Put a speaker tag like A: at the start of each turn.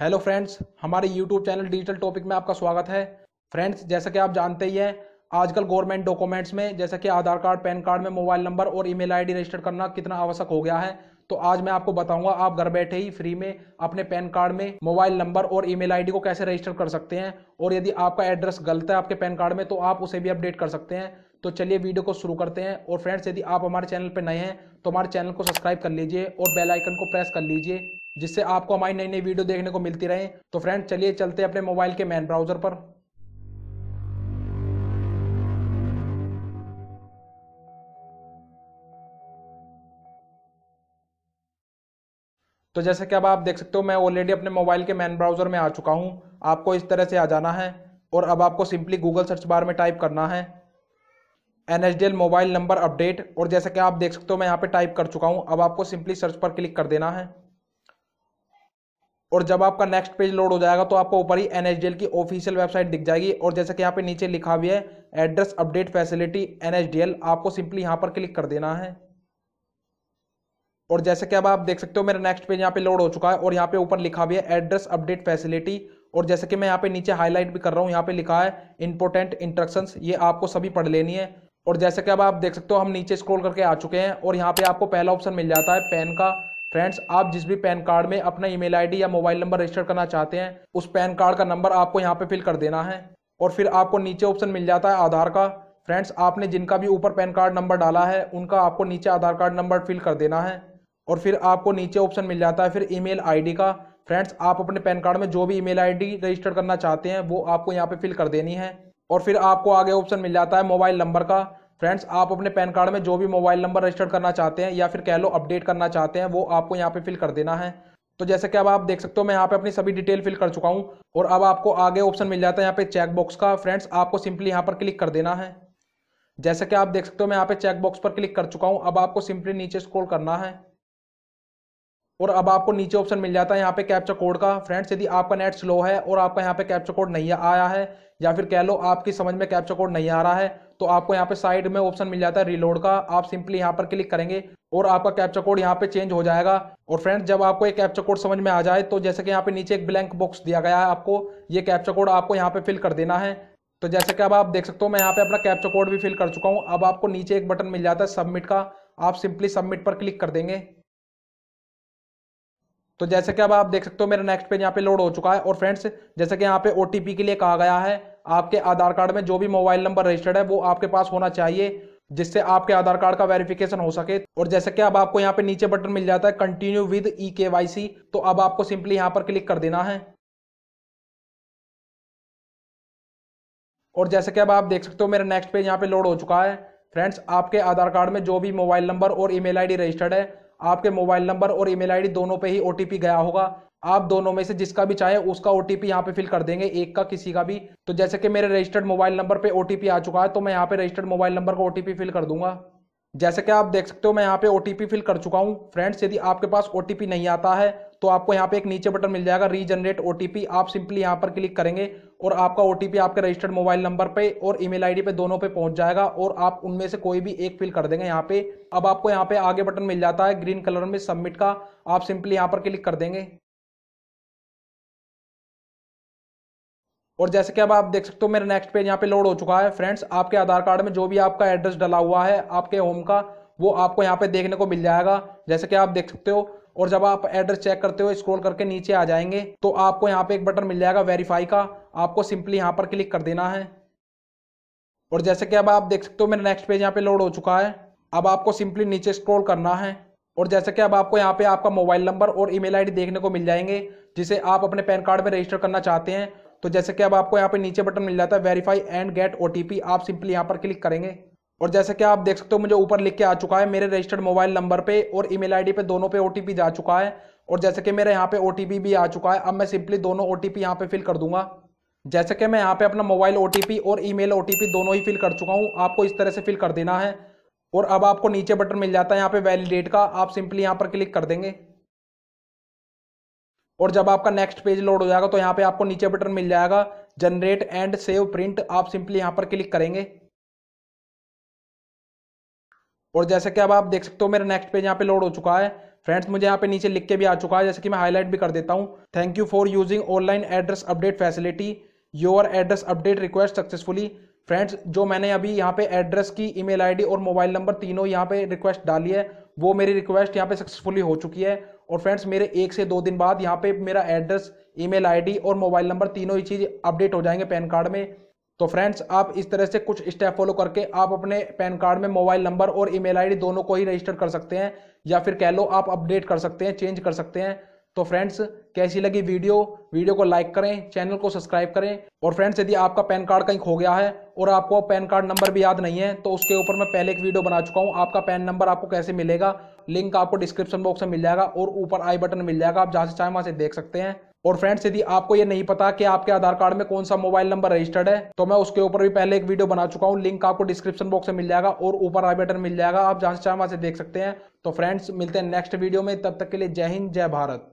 A: Hello friends, हमारे YouTube channel digital topic में आपका स्वागत है। फ्रेंड्स, जैसा कि आप जानते ही हैं, आजकल गवर्नमेंट डॉक्यूमेंट्स में, जैसा कि आधार कार्ड, पैन कार्ड में मोबाइल नंबर और ईमेल आईडी रजिस्टर करना कितना आवश्यक हो गया है तो आज मैं आपको बताऊँगा, आप घर बैठे ही फ्री में अपने पैन कार्ड में मोबाइल नंबर और ईमेल आईडी को कैसे रजिस्टर कर सकते हैं, और यदि आपका एड्रेस गलत है आपके पैन कार्ड में तो आप उसे भी अपडेट कर सकते हैं। तो चलिए वीडियो को शुरू करते हैं, और फ्रेंड्स, यदि आप हमारे चैनल पर नए हैं तो हमारे चैनल को सब्सक्राइब कर लीजिए और बेल आइकन को प्रेस कर लीजिए जिससे आपको हमारी नई नई वीडियो देखने को मिलती रहे। तो फ्रेंड चलिए चलते अपने मोबाइल के मैन ब्राउज़र पर। तो जैसे कि अब आप देख सकते हो, मैं ऑलरेडी अपने मोबाइल के मैन ब्राउज़र में आ चुका हूँ। आपको इस तरह से आ जाना है और अब आपको सिंपली गूगल सर्च बार में टाइप करना है। एन मोबाइल नंबर अपडेट और जैसे कि आप देख सकते हो, मैं यहाँ पे टाइप कर चुका हूँ। अब आपको सिंपली सर्च पर क्लिक कर देना है। और जब आपका नेक्स्ट पेज लोड हो जाएगा तो आपको ऊपर ही एनएचडीएल की ऑफिशियल वेबसाइट दिख जाएगी। और जैसे कि यहाँ पे नीचे लिखा भी है एड्रेस अपडेट फैसिलिटी एनएचडीएल आपको सिंपली यहाँ पर क्लिक कर देना है। और जैसे कि अब आप देख सकते हो, मेरा नेक्स्ट पेज यहाँ पे लोड हो चुका है, और यहाँ पे ऊपर लिखा भी है एड्रेस अपडेट फैसिलिटी और जैसे कि मैं यहाँ पे नीचे हाईलाइट भी कर रहा हूँ, यहाँ पे लिखा है इंपोर्टेंट इंस्ट्रक्शंस ये आपको सभी पढ़ लेनी है। और जैसे कि अब आप देख सकते हो, हम नीचे स्क्रॉल करके आ चुके हैं, और यहाँ पे आपको पहला ऑप्शन मिल जाता है पेन का। फ्रेंड्स आप जिस भी पैन कार्ड में अपना ईमेल आईडी या मोबाइल नंबर रजिस्टर करना चाहते हैं, उस पैन कार्ड का नंबर आपको यहाँ पे फिल कर देना है और फिर आपको नीचे ऑप्शन मिल जाता है आधार का। फ्रेंड्स आपने जिनका भी ऊपर पैन कार्ड नंबर डाला है, उनका आपको नीचे आधार कार्ड नंबर फिल कर देना है और फिर आपको नीचे ऑप्शन मिल जाता है फिर ईमेल आईडी का। फ्रेंड्स आप अपने पैन कार्ड में जो भी ईमेल आईडी रजिस्टर करना चाहते हैं, वो आपको यहाँ पे फिल कर देनी है और फिर आपको आगे ऑप्शन मिल जाता है मोबाइल नंबर का। फ्रेंड्स, आप अपने पैन कार्ड में जो भी मोबाइल नंबर रजिस्टर करना चाहते हैं या फिर कह लो अपडेट करना चाहते हैं, वो आपको यहाँ पे फिल कर देना है। तो जैसे कि अब आप देख सकते हो, मैं यहाँ पे अपनी सभी डिटेल फिल कर चुका हूँ और अब आपको आगे ऑप्शन मिल जाता है यहाँ पे चेक बॉक्स का। फ्रेंड्स, आपको सिंपली यहाँ पर क्लिक कर देना है। जैसे कि आप देख सकते हो, मैं यहाँ पे चेक बॉक्स पर क्लिक कर चुका हूँ। अब आपको सिंपली नीचे स्क्रोल करना है। और अब आपको नीचे ऑप्शन मिल जाता है यहाँ पे कैप्चा कोड का। फ्रेंड्स यदि आपका नेट स्लो है और आपका यहाँ पे कैप्चा कोड नहीं आया है, या फिर कह लो आपकी समझ में कैप्चा कोड नहीं आ रहा है तो आपको यहाँ पे साइड में ऑप्शन मिल जाता है रिलोड का। आप सिंपली यहाँ पर क्लिक करेंगे और आपका कैप्चा कोड यहाँ पे चेंज हो जाएगा। और फ्रेंड्स जब आपको एक कैप्चा कोड समझ में आ जाए तो जैसे कि यहाँ पे नीचे एक ब्लैंक बॉक्स दिया गया है आपको, ये कैप्चा कोड आपको यहाँ पे फिल कर देना है। तो जैसे कि अब आप देख सकते हो, मैं यहाँ पे अपना कैप्चा कोड भी फिल कर चुका हूँ। अब आपको नीचे एक बटन मिल जाता है सबमिट का। आप सिंपली सबमिट पर क्लिक कर देंगे। तो जैसे कि अब आप देख सकते हो मेरा नेक्स्ट पेज यहाँ पे लोड हो चुका है। और फ्रेंड्स जैसे कि यहाँ पे ओटीपी के लिए कहा गया है, आपके आधार कार्ड में जो भी मोबाइल नंबर रजिस्टर्ड है, वो आपके पास होना चाहिए, जिससे आपके आधार कार्ड का वेरिफिकेशन हो सके। और जैसे कि अब आपको यहाँ पे नीचे बटन मिल जाता है कंटिन्यू विद ई के तो अब आपको सिंपली यहाँ पर क्लिक कर देना है। और जैसे कि अब आप देख सकते हो मेरा नेक्स्ट पेज यहाँ पे लोड हो चुका है। फ्रेंड्स आपके आधार कार्ड में जो भी मोबाइल नंबर और ईमेल आईडी रजिस्टर्ड है आपके मोबाइल नंबर और ईमेल आईडी दोनों पे ही ओटीपी गया होगा। आप दोनों में से जिसका भी चाहे, उसका ओटीपी यहाँ पे फिल कर देंगे, एक का, किसी का भी। तो जैसे कि मेरे रजिस्टर्ड मोबाइल नंबर पे ओटीपी आ चुका है तो मैं यहाँ पे रजिस्टर्ड मोबाइल नंबर का ओटीपी फिल कर दूँगा। जैसे कि आप देख सकते हो, मैं यहाँ पे ओटीपी फिल कर चुका हूँ। फ्रेंड्स, यदि आपके पास ओटीपी नहीं आता है तो आपको यहाँ पे एक नीचे बटन मिल जाएगा रीजनरेट ओटीपी आप सिंपली यहाँ पर क्लिक करेंगे और आपका ओटीपी आपके रजिस्टर्ड मोबाइल नंबर पे और ईमेल आईडी पे दोनों पे पहुँच जाएगा और आप उनमें से कोई भी एक फिल कर देंगे यहाँ पे। अब आपको यहाँ पे आगे बटन मिल जाता है ग्रीन कलर में सबमिट का। आप सिंपली यहाँ पर क्लिक कर देंगे। और जैसे कि अब आप देख सकते हो मेरा नेक्स्ट पेज यहाँ पे लोड हो चुका है। फ्रेंड्स, आपके आधार कार्ड में जो भी आपका एड्रेस डला हुआ है, आपके होम का, वो आपको यहाँ पे देखने को मिल जाएगा। जैसे कि आप देख सकते हो और जब आप एड्रेस चेक करते हो स्क्रॉल करके नीचे आ जाएँगे तो आपको यहाँ पे एक बटन मिल जाएगा वेरीफाई का। आपको सिंपली यहाँ पर क्लिक कर देना है। और जैसे कि अब आप देख सकते हो, मेरा नेक्स्ट पेज यहाँ पे लोड हो चुका है। अब आपको सिंपली नीचे स्क्रॉल करना है। और जैसे कि अब आपको यहाँ पे आपका मोबाइल नंबर और ईमेल आईडी देखने को मिल जाएँगे, जिसे आप अपने पैन कार्ड में रजिस्टर करना चाहते हैं। तो जैसे कि अब आपको यहाँ पे नीचे बटन मिल जाता है वेरीफाई एंड गेट ओटीपी आप सिंपली यहाँ पर क्लिक करेंगे। और जैसे कि आप देख सकते हो, मुझे ऊपर लिख के आ चुका है, मेरे रजिस्टर्ड मोबाइल नंबर पे और ईमेल आईडी पे दोनों पे ओटीपी जा चुका है। और जैसे कि मेरे यहाँ पे ओटीपी भी आ चुका है, अब मैं सिंपली दोनों ओटीपी यहाँ पे फिल कर दूँगा। जैसे कि मैं यहाँ पे अपना मोबाइल ओटीपी और ईमेल ओटीपी दोनों ही फिल कर चुका हूँ, आपको इस तरह से फिल कर देना है। और अब आपको नीचे बटन मिल जाता है यहाँ पे वैलिडेट का, आप सिंपली यहाँ पर क्लिक कर देंगे। और जब आपका नेक्स्ट पेज लोड हो जाएगा तो यहाँ पे आपको नीचे बटन मिल जाएगा जनरेट एंड सेव प्रिंट आप सिंपली यहाँ पर क्लिक करेंगे। और जैसे कि अब आप देख सकते हो, मेरा नेक्स्ट पेज यहाँ पे लोड हो चुका है। फ्रेंड्स मुझे यहाँ पे नीचे लिख के भी आ चुका है, जैसे कि मैं हाईलाइट भी कर देता हूँ। Thank you for using online address update facility your address update request successfully friends जो मैंने अभी यहाँ पे एड्रेस की ईमेल आईडी और मोबाइल नंबर तीनों यहाँ पे रिक्वेस्ट डाली है, वो मेरी रिक्वेस्ट यहाँ पे सक्सेसफुली हो चुकी है। और फ्रेंड्स मेरे एक से दो दिन बाद यहाँ पे मेरा एड्रेस ईमेल आईडी और मोबाइल नंबर तीनों ही चीज़ अपडेट हो जाएँगे पैन कार्ड में। तो फ्रेंड्स आप इस तरह से कुछ स्टेप फॉलो करके आप अपने पैन कार्ड में मोबाइल नंबर और ईमेल आईडी दोनों को ही रजिस्टर कर सकते हैं, या फिर कह लो आप अपडेट कर सकते हैं चेंज कर सकते हैं। तो फ्रेंड्स कैसी लगी वीडियो वीडियो को लाइक करें चैनल को सब्सक्राइब करें। और फ्रेंड्स यदि आपका पैन कार्ड कहीं खो गया है और आपको पैन कार्ड नंबर भी याद नहीं है तो उसके ऊपर मैं पहले एक वीडियो बना चुका हूँ। आपका पैन नंबर आपको कैसे मिलेगा? लिंक आपको डिस्क्रिप्शन बॉक्स में मिल जाएगा और ऊपर आई बटन मिल जाएगा। आप जहाँ से चाहे वहाँ से देख सकते हैं। और फ्रेंड्स यदि आपको ये नहीं पता कि आपके आधार कार्ड में कौन सा मोबाइल नंबर रजिस्टर्ड है तो मैं उसके ऊपर भी पहले एक वीडियो बना चुका हूँ। लिंक आपको डिस्क्रिप्शन बॉक्स में मिल जाएगा और ऊपर आई बटन मिल जाएगा। आप जहाँ से चाहे वहाँ से देख सकते हैं। तो फ्रेंड्स मिलते हैं नेक्स्ट वीडियो में। तब तक के लिए जय हिंद, जय भारत।